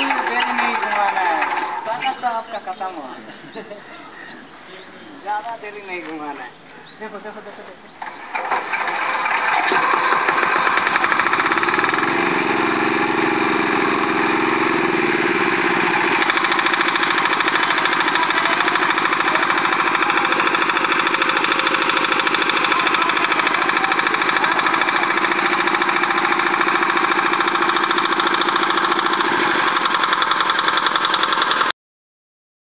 दिन नहीं घुमाना है सारा तो आपका खत्म हुआ ज़्यादा देरी नहीं घुमाना है देखो देखो देखो देखो